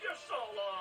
别烧了。